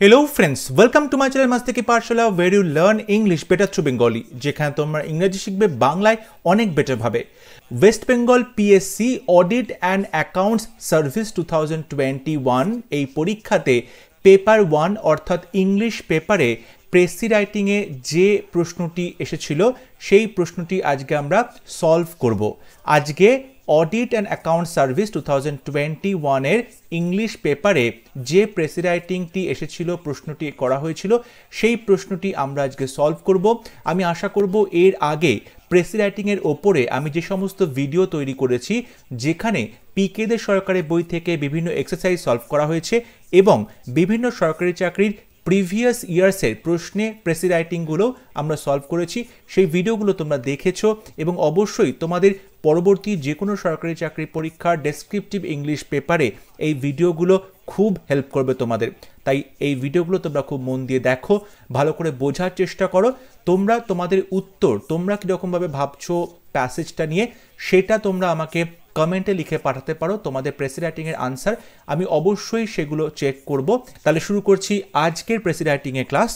Hello friends welcome to my channel Mastiki Pathshala where you learn English better through Bengali যেখানে তোমরা ইংরেজি শিখবে, বাংলায় অনেক বেটারভাবে west Bengal PSC audit and accounts service two thousand twenty one এই পরীক্ষাতে paper one অর্থাৎ English পেপারে প্রেসি রাইটিংয়ে যে প্রশ্নটি এসেছিল, সেই প্রশ্নটি আজকে আমরা সলভ করব। আজকে audit and account service two thousand twenty ওয়ানের ইংলিশ পেপারে যে প্রেসি রাইটিংটি এসেছিল, প্রশ্নটি করা হয়েছিল, সেই প্রশ্নটি আমরা আজকে সলভ করব। আমি আশা করব এর আগে প্রেসি রাইটিংয়ের ওপরে আমি যে সমস্ত ভিডিও তৈরি করেছি, যেখানে পিকেদের সরকারি বই থেকে বিভিন্ন এক্সারসাইজ সলভ করা হয়েছে এবং বিভিন্ন সরকারি চাকরির প্রিভিয়াস ইয়ার্সের প্রশ্নে প্রেসি রাইটিংগুলো আমরা সলভ করেছি। সেই ভিডিওগুলো তোমরা দেখেছ এবং অবশ্যই তোমাদের পরবর্তী যে কোনো সরকারি চাকরি পরীক্ষার ডেসক্রিপটিভ ইংলিশ পেপারে এই ভিডিওগুলো খুব হেল্প করবে তোমাদের। তাই এই ভিডিওগুলো তোমরা খুব মন দিয়ে দেখো, ভালো করে বোঝার চেষ্টা করো। তোমরা তোমাদের উত্তর, তোমরা কীরকমভাবে ভাবছ প্যাসেজটা নিয়ে, সেটা তোমরা আমাকে কমেন্টে লিখে পাঠাতে পারো, তোমাদের প্রেসি রাইটিংয়ের আনসার আমি অবশ্যই সেগুলো চেক করব। তাহলে শুরু করছি আজকের প্রেসি রাইটিংয়ের ক্লাস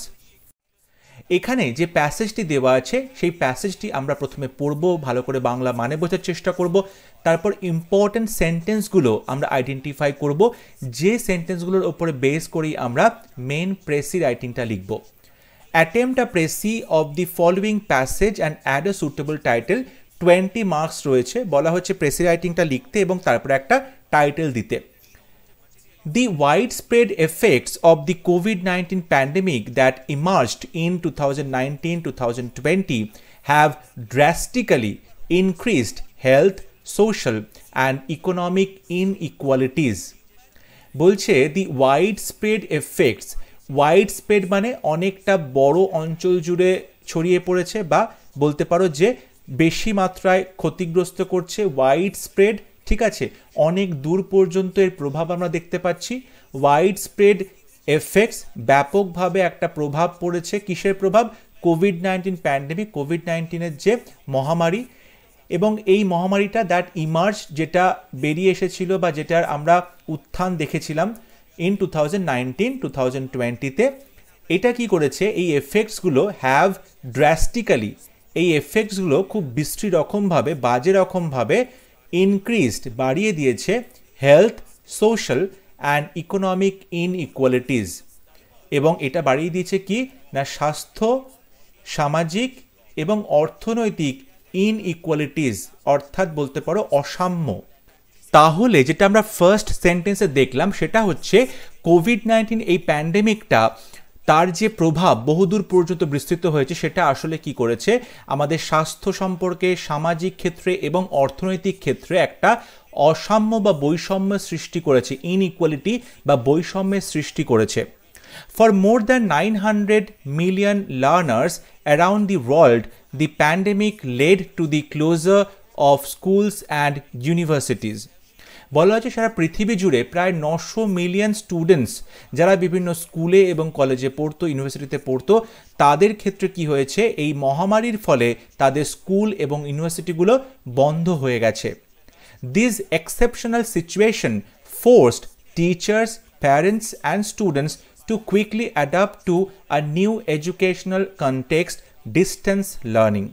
এখানে যে প্যাসেজটি দেওয়া আছে, সেই প্যাসেজটি আমরা প্রথমে পড়ব, ভালো করে বাংলা মানে বোঝার চেষ্টা করব। তারপর ইম্পর্ট্যান্ট সেন্টেন্সগুলো আমরা আইডেন্টিফাই করব। যে সেন্টেন্সগুলোর ওপরে বেস করেই আমরা মেন প্রেসি রাইটিংটা লিখব। Attempt precis of the following passage and add a suitable title twenty marks রয়েছে, বলা হচ্ছে প্রেসি রাইটিংটা লিখতে এবং তারপরে একটা টাইটেল দিতে। The widespread effects of the COVID nineteen pandemic that emerged in two thousand nineteen two thousand twenty have drastically increased health social and economic inequalities বলছে the widespread effects widespread মানে অনেকটা বড় অঞ্চল জুড়ে ছড়িয়ে পড়েছে বা বলতে পারো যে বেশি মাত্রায় ক্ষতিগ্রস্ত করছে ওয়াইড স্প্রেড ঠিক আছে? অনেক দূর পর্যন্ত এর প্রভাব আমরা দেখতে পাচ্ছি। ওয়াইড স্প্রেড এফেক্টস ব্যাপকভাবে একটা প্রভাব পড়েছে। কিসের প্রভাব? কোভিড নাইন্টিন প্যান্ডেমিক কোভিড নাইন্টিনের যে মহামারী। এবং এই মহামারীটা দ্যাট ইমার্জ যেটা বেরিয়ে এসেছিল বা যেটার আমরা উত্থান দেখেছিলাম in two thousand nineteen two thousand টোয়েন্টিতে এটা কি করেছে? এই এফেক্টসগুলো হ্যাভ ড্রাস্টিক্যালি এই এফেক্টসগুলো খুব বিশ্রী রকমভাবে, বাজে রকমভাবে ইনক্রিজড বাড়িয়ে দিয়েছে health social and economic inequalities এবং এটা বাড়িয়ে দিয়েছে কি? না, স্বাস্থ্য, সামাজিক এবং অর্থনৈতিক ইনইকুয়ালিটিস অর্থাৎ বলতে পারো অসাম্য। তাহলে যেটা আমরা ফার্স্ট সেন্টেন্সে দেখলাম, সেটা হচ্ছে কোভিড নাইন্টিন এই প্যান্ডেমিকটা তার যে প্রভাব বহুদূর পর্যন্ত বিস্তৃত হয়েছে, সেটা আসলে কি করেছে? আমাদের স্বাস্থ্য সম্পর্কে, সামাজিক ক্ষেত্রে এবং অর্থনৈতিক ক্ষেত্রে একটা অসাম্য বা বৈষম্য সৃষ্টি করেছে ইনইকুয়ালিটি বা বৈষম্যের সৃষ্টি করেছে। For more than nine hundred million learners around the world the pandemic led to the closure of schools and universities বলা হয়েছে সারা পৃথিবী জুড়ে প্রায় নশো মিলিয়ন স্টুডেন্টস যারা বিভিন্ন স্কুলে এবং কলেজে পড়তো ইউনিভার্সিটিতে পড়তো, তাদের ক্ষেত্রে কি হয়েছে? এই মহামারীর ফলে তাদের স্কুল এবং ইউনিভার্সিটিগুলো বন্ধ হয়ে গেছে। This exceptional situation forced teachers parents and students to quickly adapt to a new educational context distance learning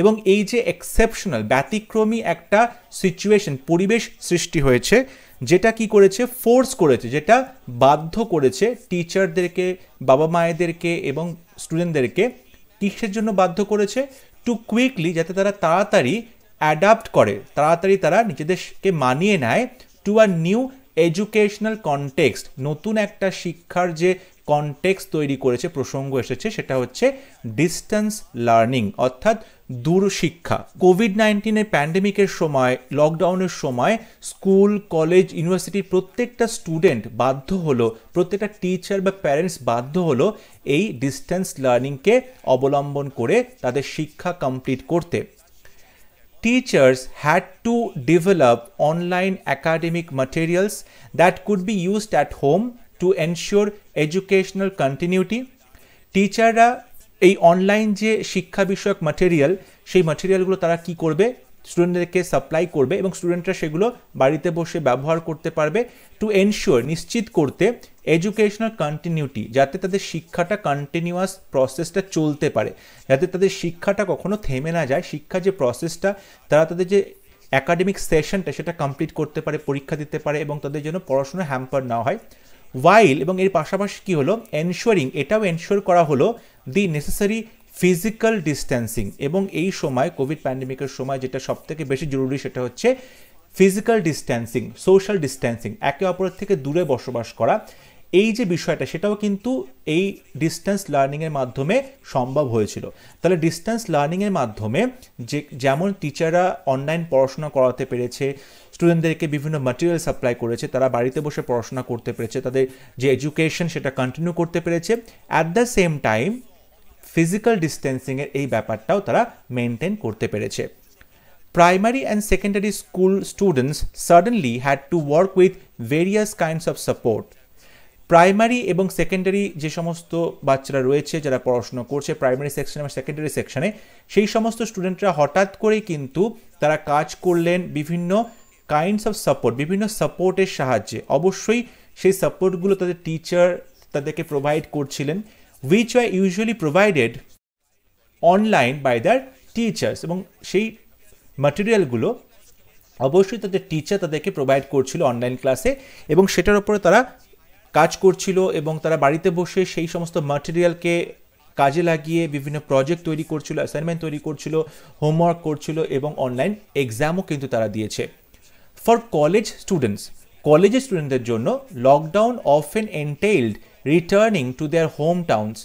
এবং এই যে এক্সেপশনাল ব্যতিক্রমী একটা সিচুয়েশন পরিবেশ সৃষ্টি হয়েছে, যেটা কি করেছে? ফোর্স করেছে, যেটা বাধ্য করেছে টিচারদেরকে বাবা মায়েদেরকে এবং স্টুডেন্টদেরকে কিসের জন্য বাধ্য করেছে? টু কুইকলি যাতে তারা তাড়াতাড়ি অ্যাডাপ্ট করে, তাড়াতাড়ি তারা নিজেদেরকে মানিয়ে নেয় to a new educational context নতুন একটা শিক্ষার যে কনটেক্সট তৈরি করেছে, প্রসঙ্গ এসেছে, সেটা হচ্ছে ডিস্টেন্স লার্নিং অর্থাৎ দূর শিক্ষা কোভিড নাইন্টিনের প্যান্ডেমিকের সময় লকডাউনের সময় স্কুল কলেজ ইউনিভার্সিটির প্রত্যেকটা স্টুডেন্ট বাধ্য হলো, প্রত্যেকটা টিচার বা প্যারেন্টস বাধ্য হলো এই ডিস্টেন্স লার্নিংকে অবলম্বন করে তাদের শিক্ষা কমপ্লিট করতে। Teachers had to develop online academic materials that could be used at home to ensure educational continuity টিচাররা এই অনলাইন যে শিক্ষা বিষয়ক ম্যাটেরিয়াল সেই ম্যাটেরিয়ালগুলো তারা কি করবে? স্টুডেন্টদেরকে সাপ্লাই করবে এবং স্টুডেন্টরা সেগুলো বাড়িতে বসে ব্যবহার করতে পারবে টু এনশিওর নিশ্চিত করতে এডুকেশনাল কন্টিনিউটি যাতে তাদের শিক্ষাটা কন্টিনিউয়াস প্রসেসটা চলতে পারে। যাতে তাদের শিক্ষাটা কখনো থেমে না যায়, শিক্ষা যে প্রসেসটা তারা তাদের যে অ্যাকাডেমিক সেশনটা সেটা কমপ্লিট করতে পারে, পরীক্ষা দিতে পারে এবং তাদের জন্য পড়াশোনা হ্যাম্পার না হয়। ওয়াইল এবং এর পাশাপাশি কী হলো? এনশোরিং এটাও এনশোর করা হলো দি নেসেসারি ফিজিক্যাল ডিস্ট্যান্সিং এবং এই সময় কোভিড প্যান্ডেমিকের সময় যেটা সবথেকে বেশি জরুরি সেটা হচ্ছে ফিজিক্যাল ডিস্ট্যান্সিং সোশ্যাল ডিস্ট্যান্সিং একে অপরের থেকে দূরে বসবাস করা এই যে বিষয়টা, সেটাও কিন্তু এই ডিস্ট্যান্স লার্নিংয়ের মাধ্যমে সম্ভব হয়েছিল। তাহলে ডিস্ট্যান্স লার্নিংয়ের মাধ্যমে যে, যেমন টিচাররা অনলাইন পড়াশোনা করাতে পেরেছে স্টুডেন্টদেরকে বিভিন্ন ম্যাটেরিয়াল সাপ্লাই করেছে, তারা বাড়িতে বসে পড়াশোনা করতে পেরেছে, তাদের যে এডুকেশন সেটা কন্টিনিউ করতে পেরেছে at the same time physical ডিস্টেন্সিংয়ের এই ব্যাপারটাও তারা মেনটেন করতে পেরেছে। Primary and secondary school students suddenly had to work with various kinds of support primary এবং সেকেন্ডারি যে সমস্ত বাচ্চারা রয়েছে, যারা পড়াশোনা করছে, প্রাইমারি সেকশনে এবং সেকেন্ডারি সেকশনে, সেই সমস্ত স্টুডেন্টরা হঠাৎ করেই কিন্তু তারা কাজ করলেন বিভিন্ন কাইন্ডস অফ সাপোর্ট বিভিন্ন সাপোর্টের সাহায্যে। অবশ্যই সেই সাপোর্টগুলো তাদের টিচার তাদেরকে প্রোভাইড করছিলেন which are usually provided online by their teachers এবং সেই ম্যাটেরিয়ালগুলো অবশ্যই তাদের টিচার তাদেরকে প্রোভাইড করছিল অনলাইন ক্লাসে এবং সেটার উপরে তারা কাজ করছিল এবং তারা বাড়িতে বসে সেই সমস্ত ম্যাটেরিয়ালকে কাজে লাগিয়ে বিভিন্ন প্রজেক্ট তৈরি করছিল অ্যাসাইনমেন্ট তৈরি করছিল হোমওয়ার্ক করছিল এবং অনলাইন এক্সামও কিন্তু তারা দিয়েছে। ফর কলেজ স্টুডেন্টস কলেজের স্টুডেন্টদের জন্য lockdown often entailed returning to their home towns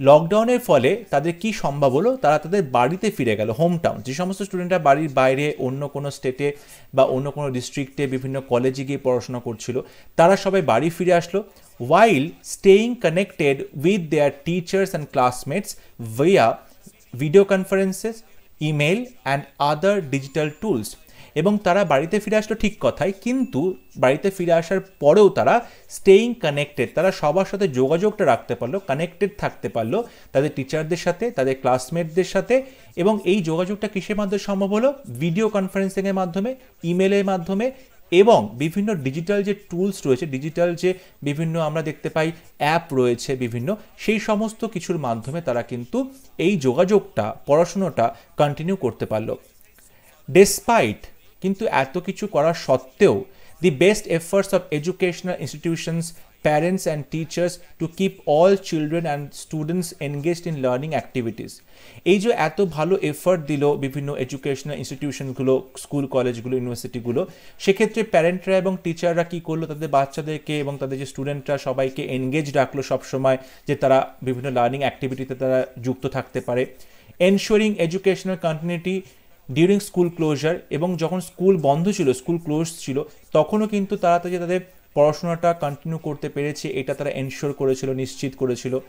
লকডাউনের ফলে তাদের কি সম্ভব হলো তারা তাদের বাড়িতে ফিরে গেল হোম টাউন যে সমস্ত স্টুডেন্টরা বাড়ির বাইরে অন্য কোনো স্টেটে বা অন্য কোনো ডিস্ট্রিক্টে বিভিন্ন কলেজে গিয়ে পড়াশোনা করছিল তারা সবাই বাড়ি ফিরে আসলো while staying connected with their teachers and classmates via video conferences, email, and other digital tools. এবং তারা বাড়িতে ফিরে আসলো ঠিক কথাই, কিন্তু বাড়িতে ফিরে আসার পরেও তারা স্টেইং কানেক্টেড তারা সবার সাথে যোগাযোগটা রাখতে পারল কানেক্টেড থাকতে পারল তাদের টিচারদের সাথে, তাদের ক্লাসমেটদের সাথে এবং এই যোগাযোগটা কিসের মাধ্যমে সম্ভব হলো? ভিডিও কনফারেন্সিংয়ের মাধ্যমে ইমেলের মাধ্যমে এবং বিভিন্ন ডিজিটাল যে টুলস রয়েছে ডিজিটাল যে বিভিন্ন আমরা দেখতে পাই অ্যাপ রয়েছে বিভিন্ন, সেই সমস্ত কিছুর মাধ্যমে তারা কিন্তু এই যোগাযোগটা, পড়াশুনোটা কন্টিনিউ করতে পারল। ডেসপাইট কিন্তু এত কিছু করা সত্ত্বেও the best efforts of educational institutions parents and teachers to keep all children and students engaged in learning activities এই যে এত ভালো এফার্ট দিল বিভিন্ন এডুকেশনাল ইনস্টিটিউশনগুলো স্কুল কলেজগুলো ইউনিভার্সিটিগুলো সেক্ষেত্রে প্যারেন্টরা এবং টিচাররা কী করল? তাদের বাচ্চাদেরকে এবং তাদের যে স্টুডেন্টরা সবাইকে এনগেজ রাখল সবসময় যে তারা বিভিন্ন লার্নিং অ্যাক্টিভিটিতে তারা যুক্ত থাকতে পারে। Ensuring educational continuity during school closure এবং যখন স্কুল বন্ধ ছিল স্কুল ক্লোজ ছিল, তখনও কিন্তু তারা যে তাদের পড়াশোনাটা কন্টিনিউ করতে পেরেছে, এটা তারা এনশোর করেছিল, নিশ্চিত করেছিল।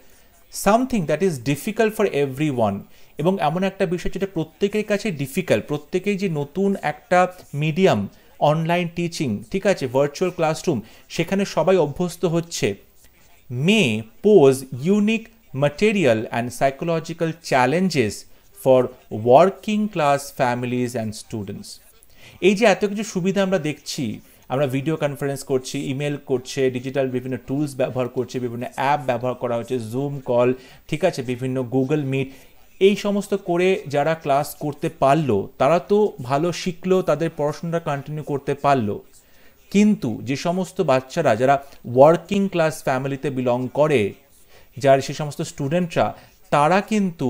Something that is difficult for everyone এবং এমন একটা বিষয় যেটা প্রত্যেকের কাছে ডিফিকাল্ট প্রত্যেকেই যে নতুন একটা মিডিয়াম অনলাইন টিচিং ঠিক আছে ভার্চুয়াল ক্লাসরুম সেখানে সবাই অভ্যস্ত হচ্ছে। May pose unique material and psychological challenges for working class families and students. এই যে এত কিছু সুবিধা আমরা দেখছি, আমরা ভিডিও কনফারেন্স করছি ইমেল করছে ডিজিটাল বিভিন্ন টুলস ব্যবহার করছে, বিভিন্ন অ্যাপ ব্যবহার করা হচ্ছে জুম কল ঠিক আছে, বিভিন্ন গুগল মিট এই সমস্ত করে যারা ক্লাস করতে পারল, তারা তো ভালো শিখলো, তাদের পড়াশোনাটা কন্টিনিউ করতে পারল। কিন্তু যে সমস্ত বাচ্চারা, যারা ওয়ার্কিং ক্লাস ফ্যামিলিতে বিলং করে, যার সে সমস্ত স্টুডেন্টরা তারা কিন্তু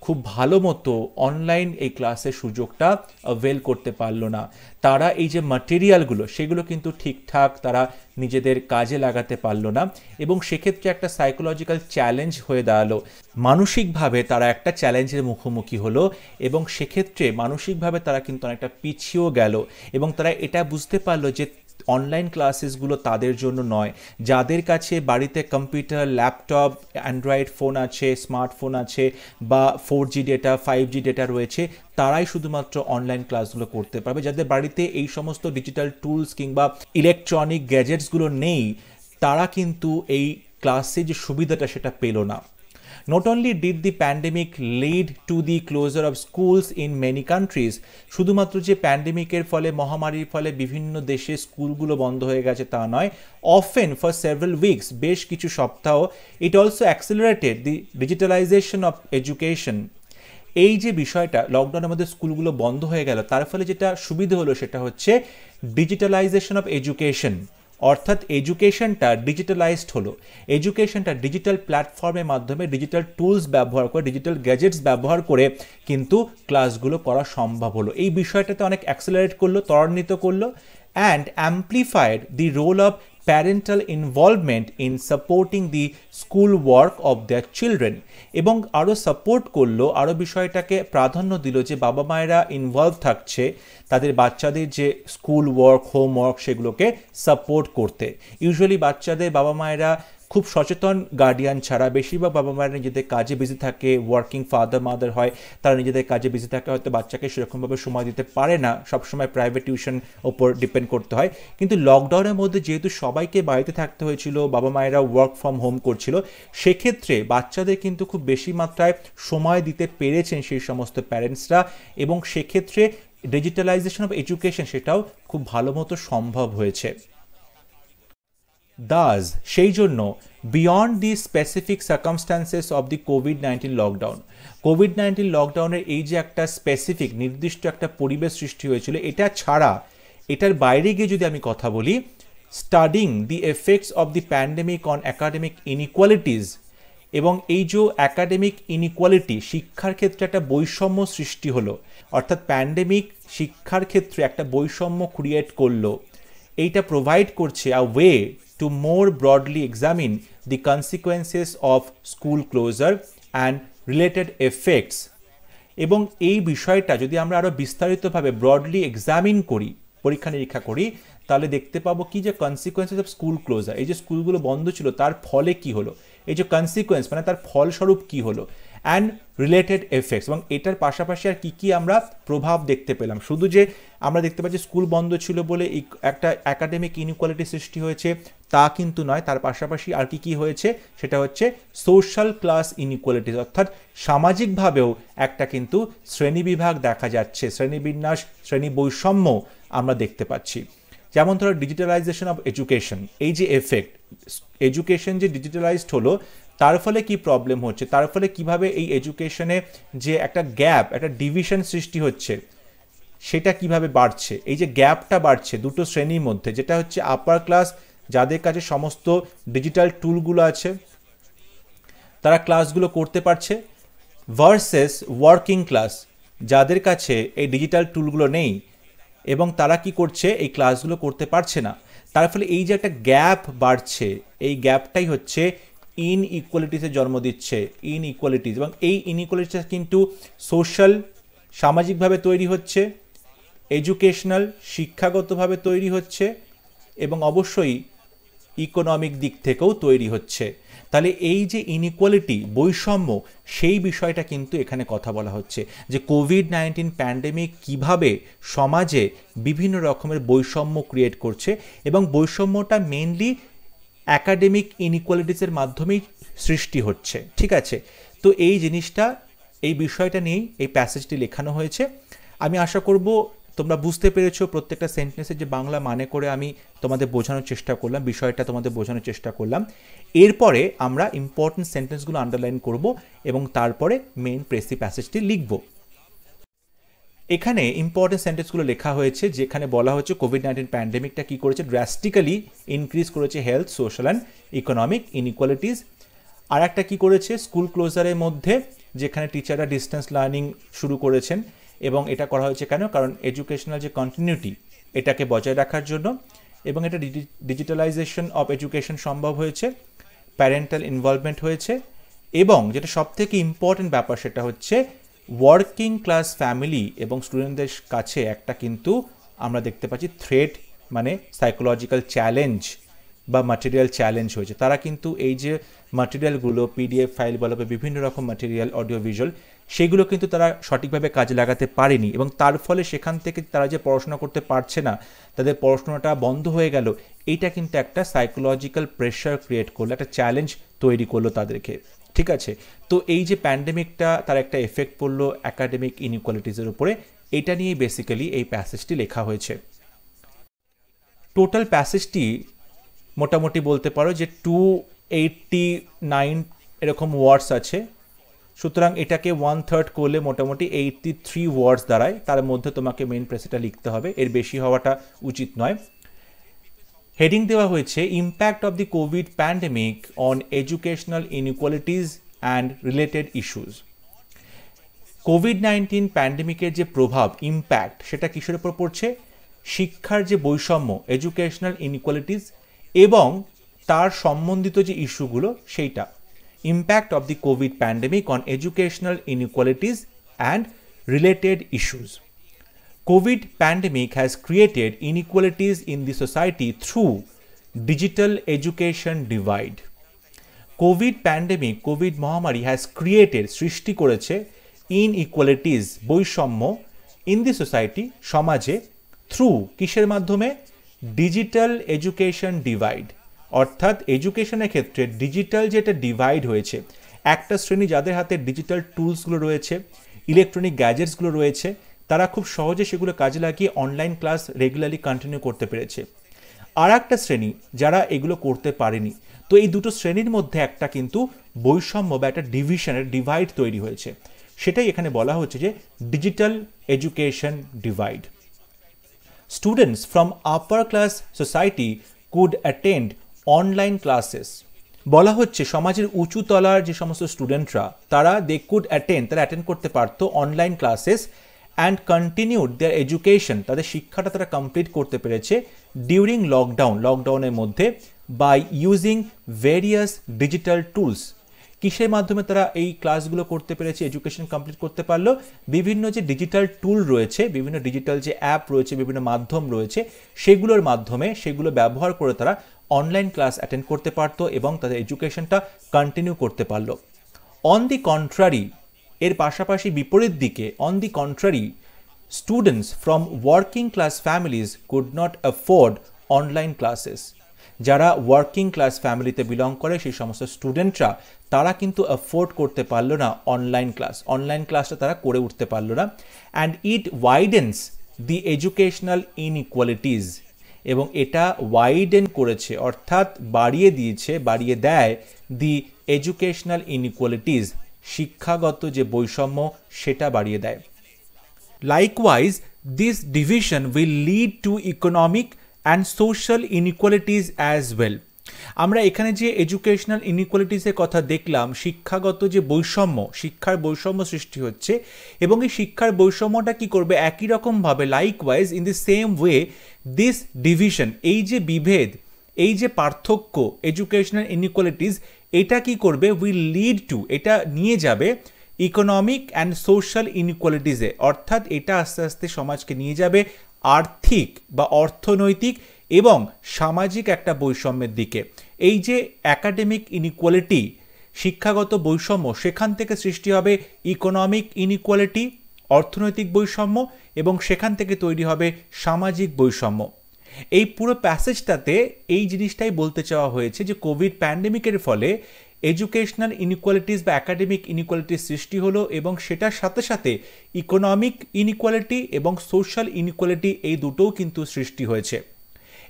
খুব ভালো মতো অনলাইন এই ক্লাসের সুযোগটা অ্যাভেল করতে পারল না। তারা এই যে মাটেরিয়ালগুলো সেগুলো কিন্তু ঠিকঠাক তারা নিজেদের কাজে লাগাতে পারল না এবং সেক্ষেত্রে একটা সাইকোলজিক্যাল চ্যালেঞ্জ হয়ে দাঁড়াল। মানসিকভাবে তারা একটা চ্যালেঞ্জের মুখোমুখি হলো এবং সেক্ষেত্রে মানসিকভাবে তারা কিন্তু অনেকটা পিছিয়েও গেল এবং তারা এটা বুঝতে পারল যে অনলাইন ক্লাসেসগুলো তাদের জন্য নয়। যাদের কাছে বাড়িতে কম্পিউটার ল্যাপটপ অ্যান্ড্রয়েড ফোন আছে স্মার্টফোন আছে বা four G data five G data রয়েছে, তারাই শুধুমাত্র অনলাইন ক্লাসগুলো করতে পারবে। যাদের বাড়িতে এই সমস্ত ডিজিটাল টুলস কিংবা ইলেকট্রনিক গ্যাজেটসগুলো নেই, তারা কিন্তু এই ক্লাসে যে সুবিধাটা সেটা পেল না। Not only did the pandemic lead to the closure of schools in many countries, শুধুমাত্র যে প্যান্ডেমিকের ফলে মহামারীর ফলে বিভিন্ন দেশে স্কুলগুলো বন্ধ হয়ে গেছে তা নয় অফেন ফর সেভারাল উইকস বেশ কিছু সপ্তাহ it also accelerated the digitalization of education এই যে বিষয়টা লকডাউনের মধ্যে স্কুলগুলো বন্ধ হয়ে গেল তার ফলে যেটা সুবিধা হলো সেটা হচ্ছে ডিজিটালাইজেশন অফ এডুকেশন অর্থাৎ এডুকেশনটা ডিজিটালাইজড হলো। এডুকেশনটা ডিজিটাল প্ল্যাটফর্মের মাধ্যমে ডিজিটাল টুলস ব্যবহার করে ডিজিটাল গ্যাজেটস ব্যবহার করে কিন্তু ক্লাসগুলো করা সম্ভব হলো। এই বিষয়টাতে অনেক অ্যাক্সেলারেট করল, ত্বরান্বিত করল and amplified the role of parental involvement in supporting the school work of the children এবং আরও সাপোর্ট করল আরও বিষয়টাকে প্রাধান্য দিল যে বাবা মায়েরা ইনভলভ থাকছে তাদের বাচ্চাদের যে স্কুল ওয়ার্ক হোমওয়ার্ক সেগুলোকে সাপোর্ট করতে। ইউজুয়ালি বাচ্চাদের বাবা মায়েরা খুব সচেতন গার্ডিয়ান ছাড়া বেশিরভাগ বাবা মায়েরা নিজেদের কাজে বিজি থাকে ওয়ার্কিং ফাদার মাদার হয়, তারা নিজেদের কাজে বিজি থাকে, হয়তো বাচ্চাকে সেরকমভাবে সময় দিতে পারে না, সবসময় প্রাইভেট টিউশন ওপর ডিপেন্ড করতে হয়। কিন্তু লকডাউনের মধ্যে যেহেতু সবাইকে বাড়িতে থাকতে হয়েছিল, বাবা মায়েরা ওয়ার্ক ফ্রম হোম করছিল, সেক্ষেত্রে বাচ্চাদের কিন্তু খুব বেশি মাত্রায় সময় দিতে পেরেছেন সেই সমস্ত প্যারেন্টসরা এবং সেক্ষেত্রে ডিজিটালাইজেশন অফ এডুকেশন সেটাও খুব ভালো মতো সম্ভব হয়েছে। দাস সেই জন্য beyond the specific circumstances of the COVID nineteen lockdown COVID nineteen লকডাউনের এই যে একটা স্পেসিফিক নির্দিষ্ট একটা পরিবেশ সৃষ্টি হয়েছিল, এটা ছাড়া এটার বাইরে গিয়ে যদি আমি কথা বলি studying the effects of the pandemic on academic inequalities এবং এই যে অ্যাকাডেমিক ইনইকুয়ালিটি শিক্ষার ক্ষেত্রে একটা বৈষম্য সৃষ্টি হলো, অর্থাৎ প্যান্ডেমিক শিক্ষার ক্ষেত্রে একটা বৈষম্য ক্রিয়েট করল, এইটা প্রোভাইড করছে a way to more broadly examine the consequences of school closure and related effects. এবং এই বিষয়টা যদি আমরা আরও বিস্তারিতভাবে ব্রডলি এক্সামিন করি, পরীক্ষা নিরীক্ষা করি, তাহলে দেখতে পাবো কি যে কনসিকোয়েন্সেস অফ স্কুল ক্লোজার এই যে স্কুলগুলো বন্ধ ছিল, তার ফলে কি হলো? এই যে কনসিকোয়েন্স মানে তার ফলস্বরূপ কি হলো? অ্যান্ড রিলেটেড এফেক্টস এবং এটার পাশাপাশি আর কী কী আমরা প্রভাব দেখতে পেলাম? শুধু যে আমরা দেখতে পাচ্ছি স্কুল বন্ধ ছিল বলে একটা একাডেমিক ইনইকুয়ালিটি সৃষ্টি হয়েছে তা কিন্তু নয়, তার পাশাপাশি আর কি কি হয়েছে? সেটা হচ্ছে সোশ্যাল ক্লাস ইনইকুয়ালিটিস অর্থাৎ সামাজিকভাবেও একটা কিন্তু শ্রেণীবিভাগ দেখা যাচ্ছে শ্রেণীবিন্যাস শ্রেণি বৈষম্য আমরা দেখতে পাচ্ছি। যেমন ধরো ডিজিটালাইজেশন অফ এডুকেশন এই যে এফেক্ট এডুকেশন যে ডিজিটালাইজড হলো, তার ফলে কি প্রবলেম হচ্ছে? তার ফলে কীভাবে এই এডুকেশনে যে একটা গ্যাপ একটা ডিভিশন সৃষ্টি হচ্ছে, সেটা কীভাবে বাড়ছে? এই যে গ্যাপটা বাড়ছে দুটো শ্রেণির মধ্যে, যেটা হচ্ছে আপার ক্লাস যাদের কাছে সমস্ত ডিজিটাল টুলগুলো আছে, তারা ক্লাসগুলো করতে পারছে ভার্সেস ওয়ার্কিং ক্লাস যাদের কাছে এই ডিজিটাল টুলগুলো নেই এবং তারা কি করছে, এই ক্লাসগুলো করতে পারছে না। তার ফলে এই যে একটা গ্যাপ বাড়ছে, এই গ্যাপটাই হচ্ছে ইন ইকুয়ালিটিসের জন্ম দিচ্ছে ইন ইকুয়ালিটিস এবং এই ইনইকুয়ালিটিস কিন্তু সোশ্যাল সামাজিকভাবে তৈরি হচ্ছে এডুকেশনাল শিক্ষাগতভাবে তৈরি হচ্ছে এবং অবশ্যই ইকোনমিক দিক থেকেও তৈরি হচ্ছে। তাহলে এই যে ইনইকুয়ালিটি বৈষম্য, সেই বিষয়টা কিন্তু এখানে কথা বলা হচ্ছে যে কোভিড নাইন্টিন প্যান্ডেমিক কীভাবে সমাজে বিভিন্ন রকমের বৈষম্য ক্রিয়েট করছে এবং বৈষম্যটা মেনলি অ্যাকাডেমিক ইনইকুয়ালিটিসের মাধ্যমেই সৃষ্টি হচ্ছে। ঠিক আছে? তো এই জিনিসটা, এই বিষয়টা নিয়েই এই প্যাসেজটি লেখানো হয়েছে। আমি আশা করব তোমরা বুঝতে পেরেছ প্রত্যেকটা সেন্টেন্সের যে বাংলা মানে করে আমি তোমাদের বোঝানোর চেষ্টা করলাম, বিষয়টা তোমাদের বোঝানোর চেষ্টা করলাম। এরপরে আমরা ইম্পর্টেন্ট সেন্টেন্সগুলো আন্ডারলাইন করব এবং তারপরে মেন প্রেসি প্যাসেজটি লিখব। এখানে ইম্পর্টেন্ট সেন্টেন্সগুলো লেখা হয়েছে, যেখানে বলা হচ্ছে কোভিড নাইন্টিন প্যান্ডেমিকটা কী করেছে? ড্রাস্টিক্যালি ইনক্রিজ করেছে health social and economic inequalities আর একটা কী করেছে? স্কুল ক্লোজারের মধ্যে, যেখানে টিচাররা ডিস্টেন্স লার্নিং শুরু করেছেন। এবং এটা করা হয়েছে কেন? কারণ এডুকেশনাল যে কন্টিনিউটি এটাকে বজায় রাখার জন্য এবং এটা ডিজিটালাইজেশন অফ এডুকেশন সম্ভব হয়েছে প্যারেন্টাল ইনভলভমেন্ট হয়েছে এবং যেটা সব থেকে ইম্পর্টেন্ট ব্যাপার সেটা হচ্ছে ওয়ার্কিং ক্লাস ফ্যামিলি এবং স্টুডেন্টদের কাছে একটা কিন্তু আমরা দেখতে পাচ্ছি থ্রেড মানে সাইকোলজিক্যাল চ্যালেঞ্জ বা মাটেরিয়াল চ্যালেঞ্জ হয়েছে। তারা কিন্তু এই যে মাটেরিয়ালগুলো পিডিএফ ফাইল বলো বা বিভিন্ন রকম মাটেরিয়াল অডিও ভিজুয়াল সেগুলো কিন্তু তারা সঠিকভাবে কাজে লাগাতে পারেনি এবং তার ফলে সেখান থেকে তারা যে পড়াশোনা করতে পারছে না, তাদের পড়াশোনাটা বন্ধ হয়ে গেল, এইটা কিন্তু একটা সাইকোলজিক্যাল প্রেশার ক্রিয়েট করল, একটা চ্যালেঞ্জ তৈরি করল তাদেরকে, ঠিক আছে? তো এই যে প্যান্ডেমিকটা তার একটা এফেক্ট পড়ল অ্যাকাডেমিক ইনইকুয়ালিটিসের উপরে এটা নিয়েই বেসিক্যালি এই প্যাসেজটি লেখা হয়েছে। টোটাল প্যাসেজটি মোটামুটি বলতে পারো যে টু এইটটি নাইন এরকম ওয়ার্ডস আছে সুতরাং এটাকে ওয়ান থার্ড করলে মোটামুটি এইটটি থ্রি ওয়ার্ডস দাঁড়ায়। তার মধ্যে তোমাকে মেন প্রেসেটা লিখতে হবে। এর বেশি হওয়াটা উচিত নয়। হেডিং দেওয়া হয়েছে impact of the COVID pandemic on educational inequalities and related issues COVID nineteen প্যান্ডেমিকের যে প্রভাব ইম্প্যাক্ট সেটা কিসের উপর পড়ছে? শিক্ষার যে বৈষম্য এডুকেশনাল ইনইকুয়ালিটিস এবং তার সম্বন্ধিত যে ইস্যুগুলো সেইটা। Impact of the COVID pandemic on educational inequalities and related issues. COVID pandemic has created inequalities in the society through digital education divide. COVID pandemic COVID মহামারী হ্যাজ ক্রিয়েটেড সৃষ্টি করেছে ইনইকুয়ালিটিস বৈষম্য in the society সমাজে through কিসের মাধ্যমে digital education divide অর্থাৎ এডুকেশনের ক্ষেত্রে ডিজিটাল যেটা ডিভাইড হয়েছে, একটা শ্রেণি যাদের হাতে ডিজিটাল টুলসগুলো রয়েছে ইলেকট্রনিক গ্যাজেটসগুলো রয়েছে, তারা খুব সহজে সেগুলো কাজে লাগিয়ে অনলাইন ক্লাস রেগুলারলি কন্টিনিউ করতে পেরেছে। আর একটা শ্রেণি যারা এগুলো করতে পারেনি, তো এই দুটো শ্রেণির মধ্যে একটা কিন্তু বৈষম্য বা একটা ডিভিশনের ডিভাইড তৈরি হয়েছে। সেটাই এখানে বলা হচ্ছে যে digital education divide students from upper class society could attend online classes বলা হচ্ছে, সমাজের উঁচু তলার যে সমস্ত স্টুডেন্টরা তারা দে কুড অ্যাটেন্ড তারা অ্যাটেন্ড করতে পারতো online classes and continued their education তাদের শিক্ষাটা তারা কমপ্লিট করতে পেরেছে ডিউরিং লকডাউন লকডাউনের মধ্যে by using various digital tools কিসের মাধ্যমে তারা এই ক্লাসগুলো করতে পেরেছে এডুকেশন কমপ্লিট করতে পারল? বিভিন্ন যে ডিজিটাল টুল রয়েছে, বিভিন্ন ডিজিটাল যে অ্যাপ রয়েছে, বিভিন্ন মাধ্যম রয়েছে, সেগুলোর মাধ্যমে, সেগুলো ব্যবহার করে তারা অনলাইন ক্লাস অ্যাটেন্ড করতে পারতো এবং তাদের এডুকেশনটা কন্টিনিউ করতে পারল। অন দি কন্ট্রারি এর পাশাপাশি বিপরীত দিকে on the contrary students from working class families could not afford online classes যারা ওয়ার্কিং ক্লাস ফ্যামিলিতে বিলং করে, সেই সমস্ত স্টুডেন্টরা তারা কিন্তু অ্যাফোর্ড করতে পারল না অনলাইন ক্লাস অনলাইন ক্লাসটা তারা করে উঠতে পারল না। And it widens the educational inequalities এবং এটা ওয়াইডেন করেছে, অর্থাৎ বাড়িয়ে দিয়েছে, বাড়িয়ে দেয় দি এডুকেশনাল ইনইকুয়ালিটিস শিক্ষাগত যে বৈষম্য সেটা বাড়িয়ে দেয়। Likewise this division will lead to economic and social inequalities as well আমরা এখানে যে এডুকেশনাল ইনইকুয়ালিটিসের কথা দেখলাম, শিক্ষাগত যে বৈষম্য, শিক্ষার বৈষম্য সৃষ্টি হচ্ছে এবং এই শিক্ষার বৈষম্যটা কি করবে? একই রকমভাবে likewise in the same way this division এই যে বিভেদ, এই যে পার্থক্য এডুকেশনাল ইনইকুয়ালিটিস এটা কি করবে? উইল লিড টু এটা নিয়ে যাবে ইকোনমিক অ্যান্ড সোশ্যাল ইনইকুয়ালিটিসে অর্থাৎ এটা আস্তে আস্তে সমাজকে নিয়ে যাবে আর্থিক বা অর্থনৈতিক এবং সামাজিক একটা বৈষম্যের দিকে। এই যে একাডেমিক ইনইকুয়ালিটি শিক্ষাগত বৈষম্য, সেখান থেকে সৃষ্টি হবে ইকোনমিক ইনইকুয়ালিটি অর্থনৈতিক বৈষম্য এবং সেখান থেকে তৈরি হবে সামাজিক বৈষম্য। এই পুরো প্যাসেজটাতে এই জিনিসটাই বলতে চাওয়া হয়েছে যে কোভিড প্যান্ডেমিকের ফলে এডুকেশনাল ইনইকুয়ালিটিস বা একাডেমিক ইনইকুয়ালিটির সৃষ্টি হলো এবং সেটার সাথে সাথে ইকোনমিক ইনইকুয়ালিটি এবং সোশ্যাল ইনইকুয়ালিটি এই দুটোও কিন্তু সৃষ্টি হয়েছে।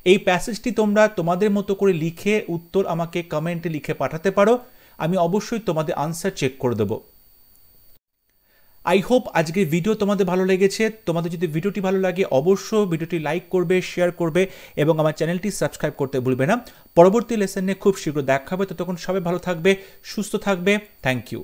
এই প্যাসেজটি তোমরা তোমাদের মতো করে লিখে উত্তর আমাকে কমেন্টে লিখে পাঠাতে পারো। আমি অবশ্যই তোমাদের আনসার চেক করে দেবো। আই হোপ আজকের ভিডিও তোমাদের ভালো লেগেছে। তোমাদের যদি ভিডিওটি ভালো লাগে, অবশ্যই ভিডিওটি লাইক করবে শেয়ার করবে এবং আমার চ্যানেলটি সাবস্ক্রাইব করতে ভুলবে না। পরবর্তী লেসনে খুব শীঘ্র দেখা হবে। ততক্ষণ সবাই ভালো থাকবে, সুস্থ থাকবে। Thank you